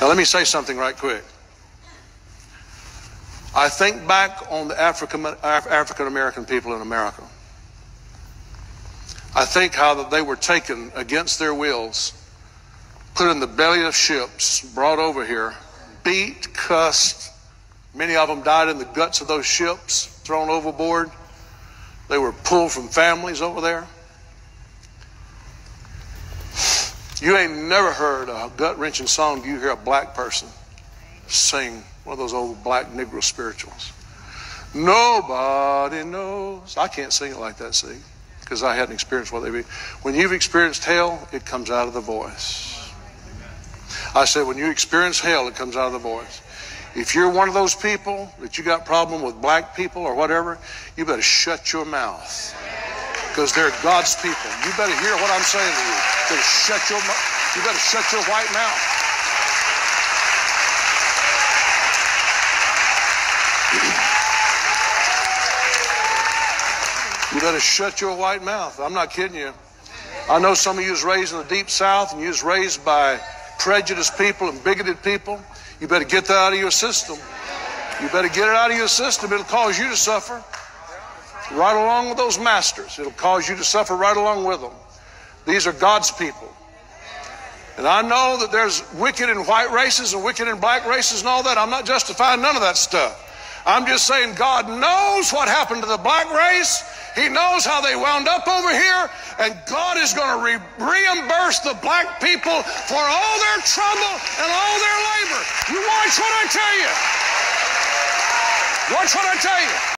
Now, let me say something right quick. I think back on the African, African American people in America. I think how that they were taken against their wills, put in the belly of ships, brought over here, beat, cussed. Many of them died in the guts of those ships, thrown overboard. They were pulled from families over there. You ain't never heard a gut wrenching song. Do You hear a black person sing one of those old black Negro spirituals. Nobody knows. I can't sing it like that, see, because I hadn't experienced what they be. When you've experienced hell, it comes out of the voice. I said, when you experience hell, it comes out of the voice. If you're one of those people that you got problem with black people or whatever, you better shut your mouth because they're God's people. You better hear what I'm saying to you. You better shut your, you better shut your white mouth. You better shut your white mouth. I'm not kidding you. I know some of you was raised in the deep south and you was raised by prejudiced people and bigoted people. You better get that out of your system. You better get it out of your system. It'll cause you to suffer right along with those masters. It'll cause you to suffer right along with them. These are God's people. And I know that there's wicked in white races and wicked in black races and all that. I'm not justifying none of that stuff. I'm just saying God knows what happened to the black race. He knows how they wound up over here. And God is going to re- reimburse the black people for all their trouble and all their labor. You watch what I tell you. Watch what I tell you.